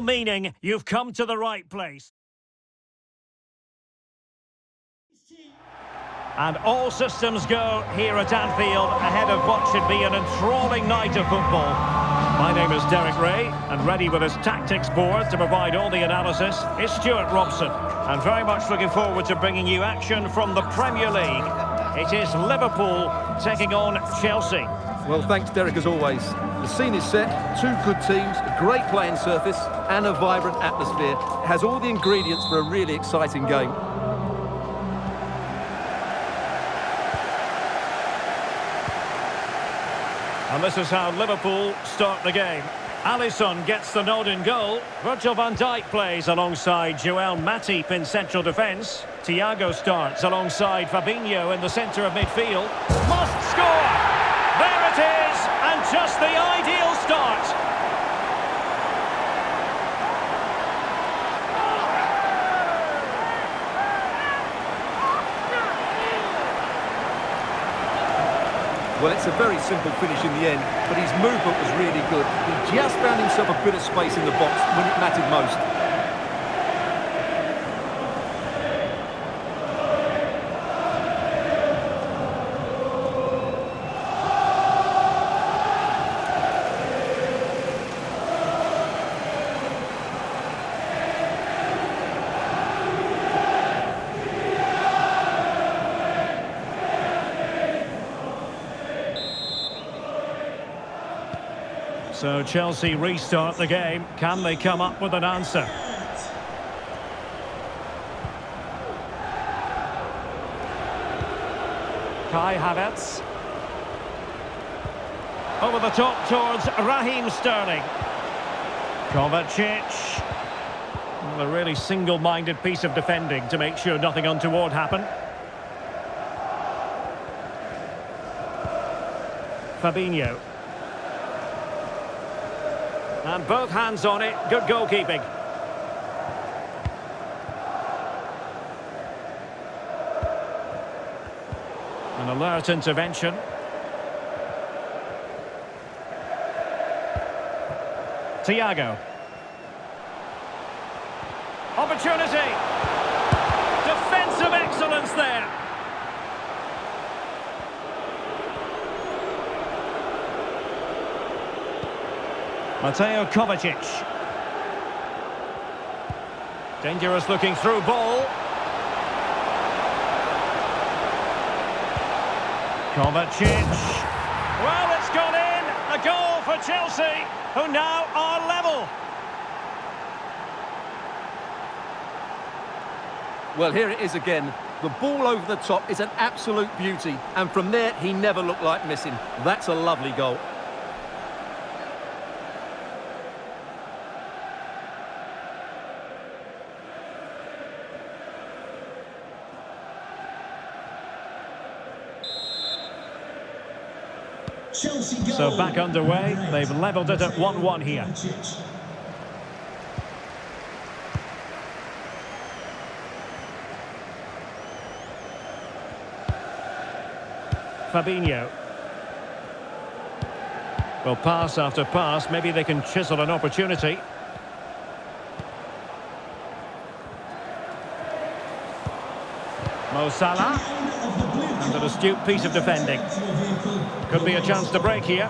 meaning you've come to the right place. And all systems go here at Anfield ahead of what should be an enthralling night of football. My name is Derek Rae, and ready with his tactics board to provide all the analysis is Stewart Robson. And very much looking forward to bringing you action from the Premier League. It is Liverpool taking on Chelsea. Well, thanks, Derek, as always. The scene is set, two good teams, a great playing surface, and a vibrant atmosphere. It has all the ingredients for a really exciting game. And this is how Liverpool start the game. Alisson gets the nod in goal. Virgil van Dijk plays alongside Joel Matip in central defence. Thiago starts alongside Fabinho in the centre of midfield. Must score! There it is! And just the ideal start. Well, it's a very simple finish in the end, but his movement was really good. He just found himself a bit of space in the box when it mattered most. So Chelsea restart the game. Can they come up with an answer? Kai Havertz. Over the top towards Raheem Sterling. Kovacic. Well, a really single-minded piece of defending to make sure nothing untoward happened. Fabinho. And both hands on it. Good goalkeeping. An alert intervention. Thiago. Opportunity. Defensive excellence there. Mateo Kovacic. Dangerous looking through ball. Kovacic. Well, it's gone in. A goal for Chelsea, who now are level. Well, here it is again. The ball over the top is an absolute beauty. And from there, he never looked like missing. That's a lovely goal. So back underway. They've levelled it at 1-1 here. Fabinho. Well, pass after pass. Maybe they can chisel an opportunity. Mo Salah. And an astute piece of defending. Could be a chance to break here.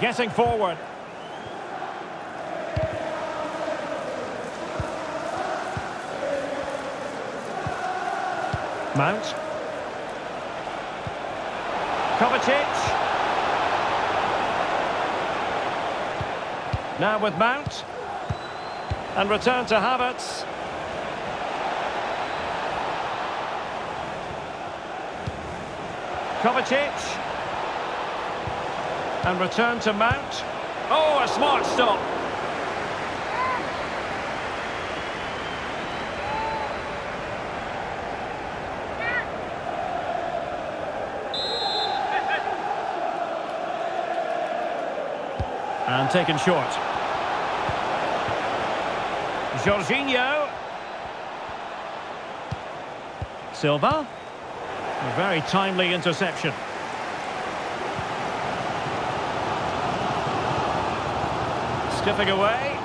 Getting forward. Mount. Kovacic. Now with Mount. And return to Havertz. Kovacic. And return to Mount. Oh, a smart stop. And taken short. Jorginho. Silva. A very timely interception. Skipping away.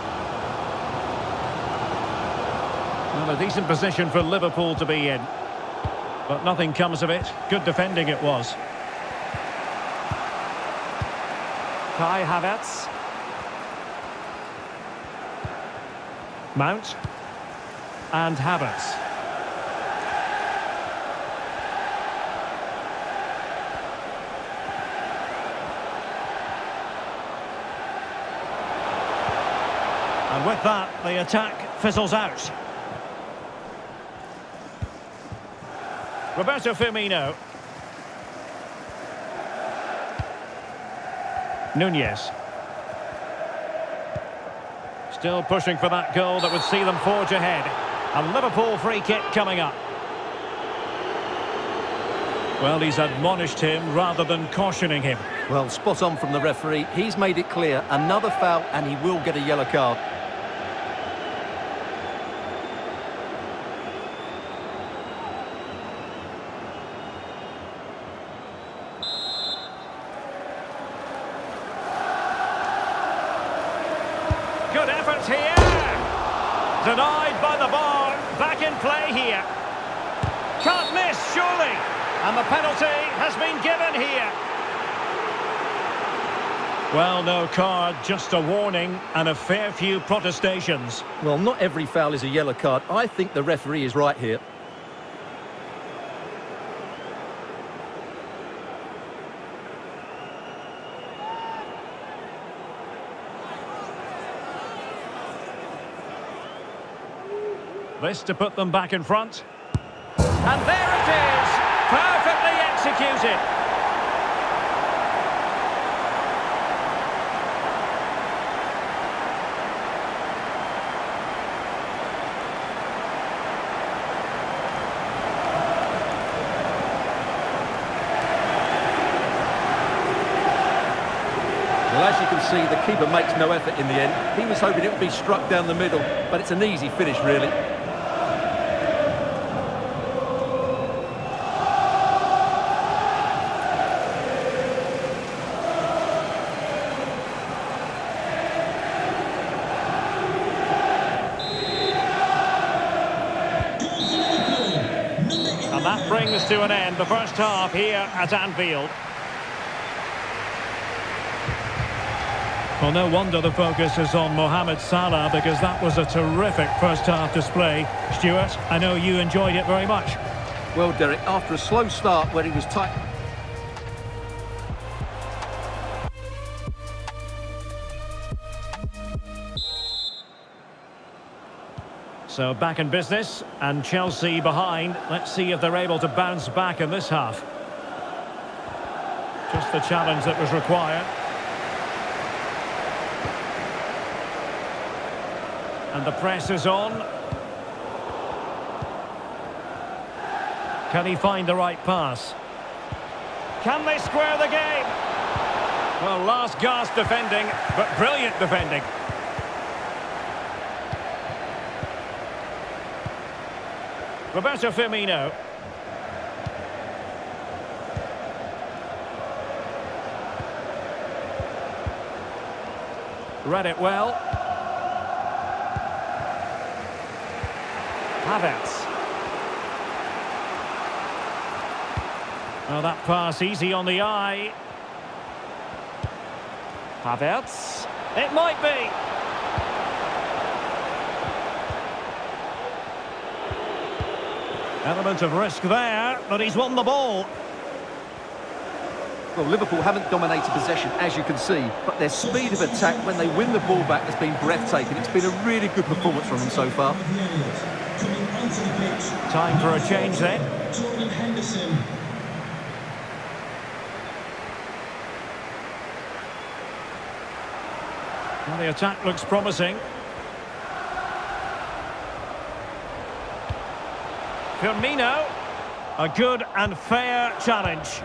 Well, a decent position for Liverpool to be in. But nothing comes of it. Good defending it was. Kai Havertz. Mount. And Havertz. And with that, the attack fizzles out. Roberto Firmino. Nunez. Still pushing for that goal that would see them forge ahead. A Liverpool free kick coming up. Well, he's admonished him rather than cautioning him. Well, spot on from the referee. He's made it clear. Another foul and he will get a yellow card. Good effort here. Denied by the bar. Back in play here. Can't miss, surely. And the penalty has been given here. Well, no card, just a warning and a fair few protestations. Well, not every foul is a yellow card. I think the referee is right here. This to put them back in front. And there it is! Perfectly executed. Well, as you can see, the keeper makes no effort in the end. He was hoping it would be struck down the middle, but it's an easy finish, really. To an end the first half here at Anfield. Well, no wonder the focus is on Mohamed Salah because that was a terrific first half display. Stuart, I know you enjoyed it very much. Well, Derek, after a slow start where he was tight... So back in business and Chelsea behind. Let's see if they're able to bounce back in this half. Just the challenge that was required. And the press is on. Can he find the right pass? Can they square the game? Well, last gasp defending, but brilliant defending. Roberto Firmino. Read it well. Havertz. Well, that pass easy on the eye. Havertz. It might be. Element of risk there, but he's won the ball. Well, Liverpool haven't dominated possession, as you can see, but their speed of attack when they win the ball back has been breathtaking. It's been a really good performance from them so far. Time for a change then. Jordan Henderson. Well, the attack looks promising. Firmino. A good and fair challenge.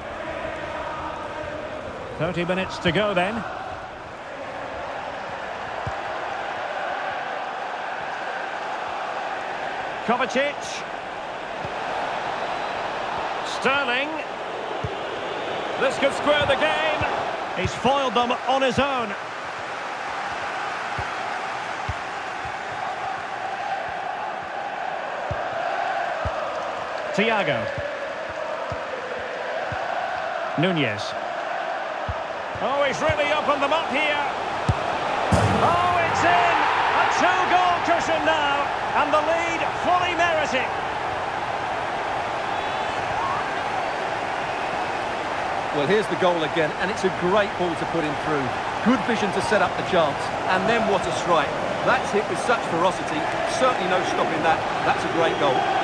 30 minutes to go then. Kovacic. Sterling. This could square the game. He's foiled them on his own. Thiago. Nunez. Oh, he's really opened them up here. Oh, it's in! A two-goal cushion now, and the lead fully merited. Well, here's the goal again, and it's a great ball to put him through. Good vision to set up the chance, and then what a strike. That's hit with such ferocity, certainly no stopping that. That's a great goal.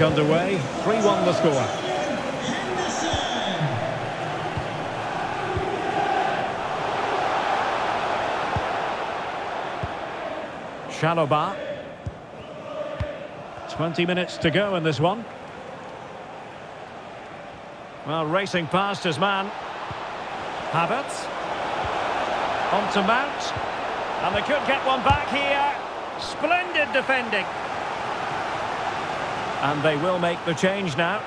Underway, 3-1 the score. Chalobah. 20 minutes to go in this one. Well, racing past his man. Havertz. On to Mount. And they could get one back here. Splendid defending. And they will make the change now.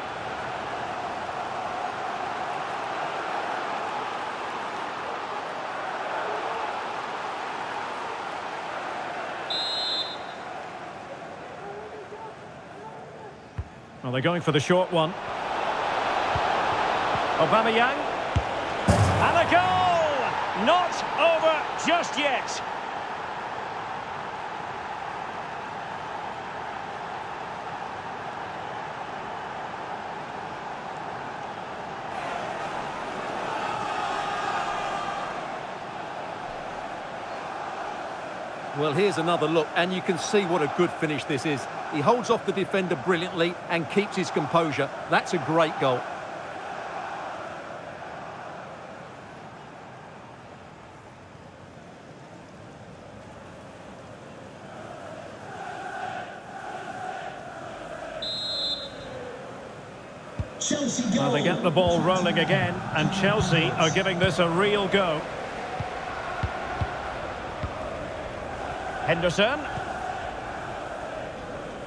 Well, they're going for the short one. Aubameyang. And a goal! Not over just yet. Well, here's another look, and you can see what a good finish this is. He holds off the defender brilliantly and keeps his composure. That's a great goal. Well, they get the ball rolling again, and Chelsea are giving this a real go. Henderson.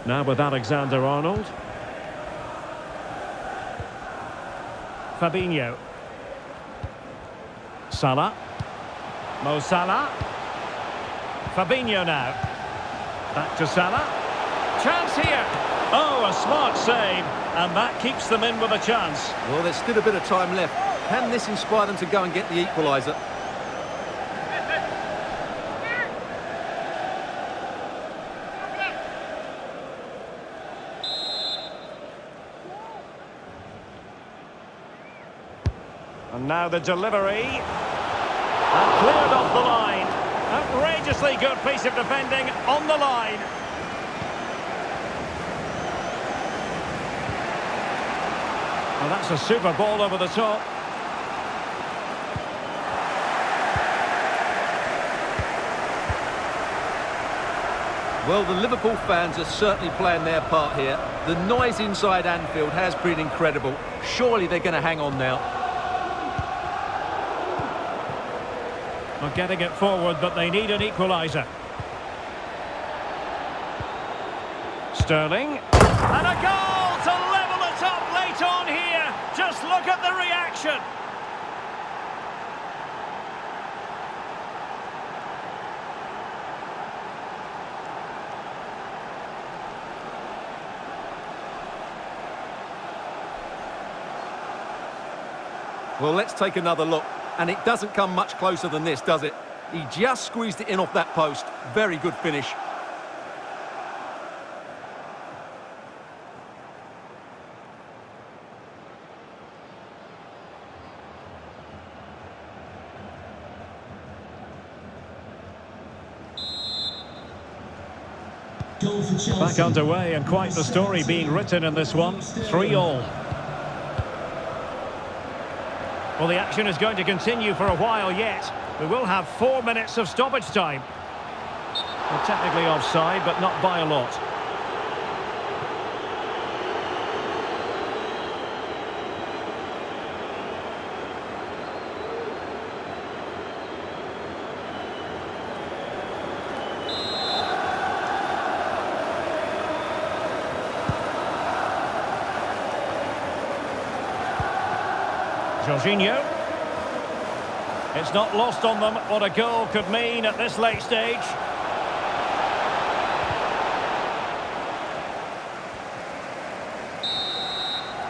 Now with Alexander-Arnold. Fabinho. Salah. Mo Salah. Fabinho now. Back to Salah. Chance here. Oh, a smart save. And that keeps them in with a chance. Well, there's still a bit of time left. Can this inspire them to go and get the equaliser? Now the delivery. And cleared off the line. Outrageously good piece of defending on the line. Well, that's a super ball over the top. Well, the Liverpool fans are certainly playing their part here. The noise inside Anfield has been incredible. Surely they're going to hang on now. Getting it forward, but they need an equaliser. Sterling. And a goal to level it up late on here. Just look at the reaction. Well, let's take another look. And it doesn't come much closer than this, does it? He just squeezed it in off that post. Very good finish. Back underway and quite the story being written in this one. 3-all. Well, the action is going to continue for a while yet. We will have four minutes of stoppage time. Well, technically offside, but not by a lot. Jorginho. It's not lost on them what a goal could mean at this late stage.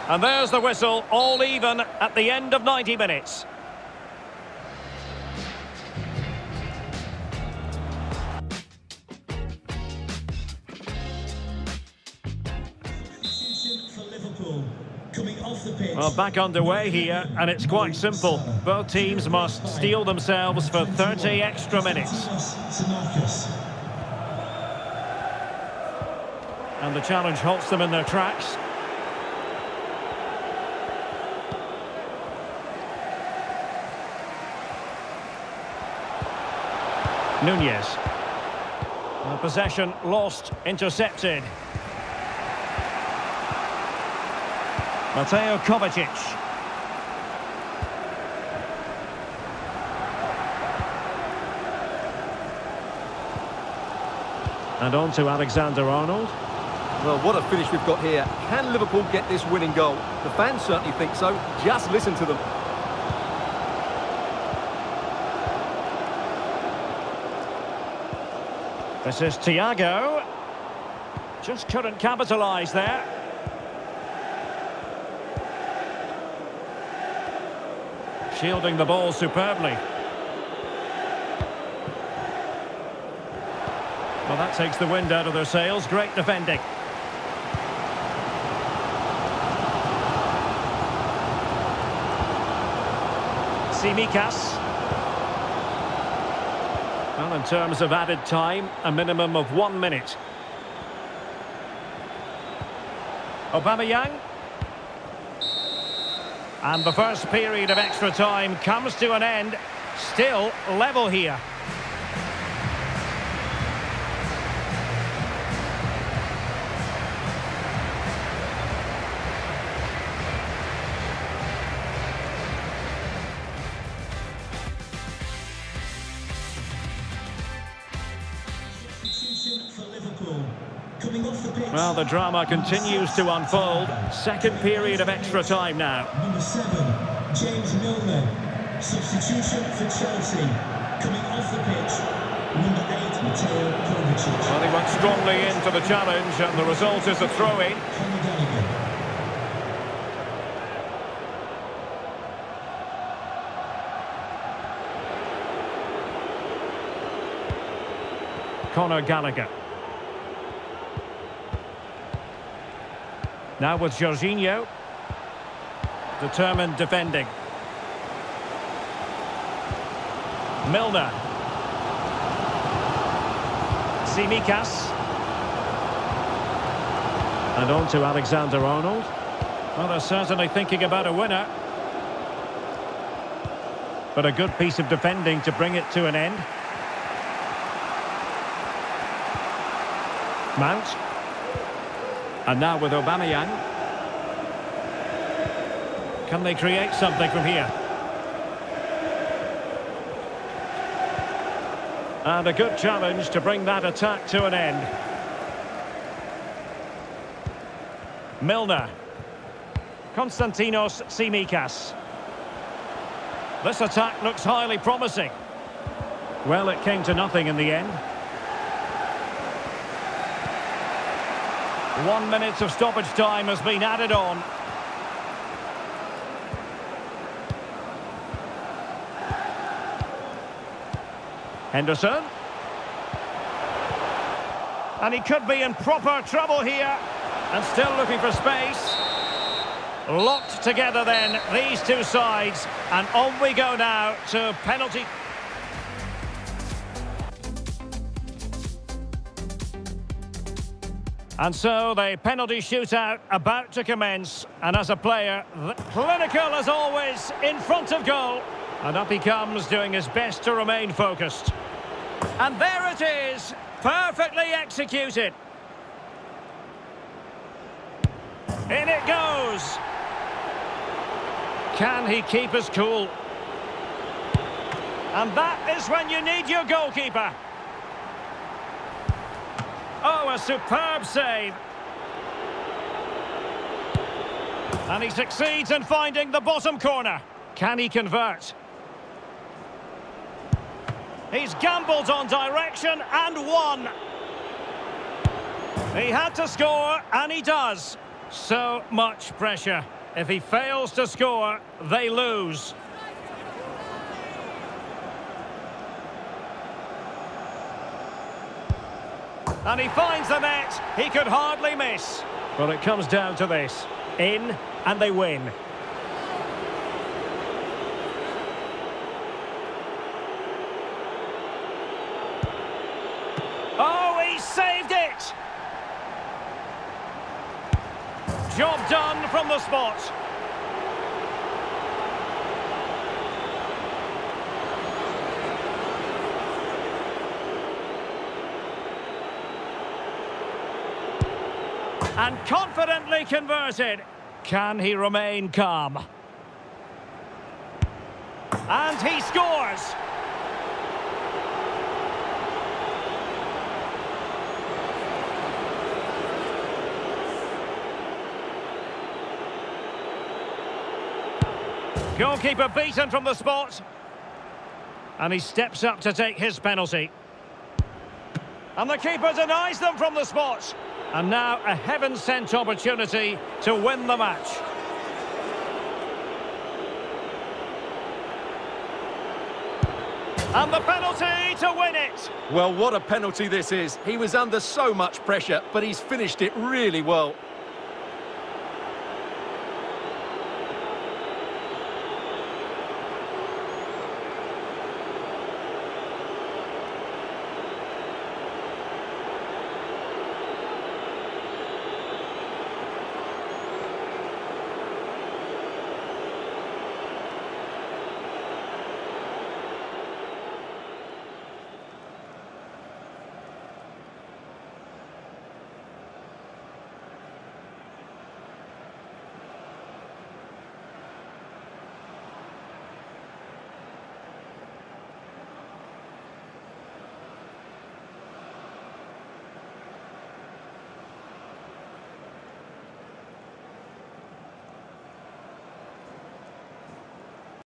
And there's the whistle, all even at the end of 90 minutes. Well, back underway here, and it's quite simple. Both teams must steel themselves for 30 extra minutes. And the challenge halts them in their tracks. Nunez. Well, possession lost, intercepted. Mateo Kovacic. And on to Alexander-Arnold. Well, what a finish we've got here. Can Liverpool get this winning goal? The fans certainly think so. Just listen to them. This is Thiago. Just couldn't capitalise there. Shielding the ball superbly. Well, that takes the wind out of their sails. Great defending. Tsimikas. Well, in terms of added time, a minimum of one minute. Aubameyang. And the first period of extra time comes to an end. Still level here. Well, the drama continues to unfold. Second period of extra time now. Number seven, James Milner. Substitution for Chelsea. Coming off the pitch, number eight, Mateo Kovacic. Well, he went strongly into the challenge, and the result is a throw-in. Conor Gallagher. Conor Gallagher. Now with Jorginho. Determined defending. Milner. Tsimikas. And on to Alexander-Arnold. Well, they're certainly thinking about a winner. But a good piece of defending to bring it to an end. Mount. And now with Aubameyang. Can they create something from here? And a good challenge to bring that attack to an end. Milner. Konstantinos Tsimikas. This attack looks highly promising. Well, it came to nothing in the end. One minute of stoppage time has been added on. Henderson. And he could be in proper trouble here. And still looking for space. Locked together then, these two sides. And on we go now to penalty. And so the penalty shootout about to commence. And as a player, clinical as always in front of goal. And up he comes, doing his best to remain focused. And there it is, perfectly executed. In it goes. Can he keep his cool? And that is when you need your goalkeeper. Oh, a superb save. And he succeeds in finding the bottom corner. Can he convert? He's gambled on direction and won. He had to score, and he does. So much pressure. If he fails to score, they lose. And he finds the net. He could hardly miss. Well, it comes down to this. In, and they win. Oh, he saved it! Job done from the spot. And confidently converted. Can he remain calm? And he scores! Goalkeeper beaten from the spot. And he steps up to take his penalty. And the keeper denies them from the spot. And now a heaven-sent opportunity to win the match. And the penalty to win it. Well, what a penalty this is. He was under so much pressure, but he's finished it really well.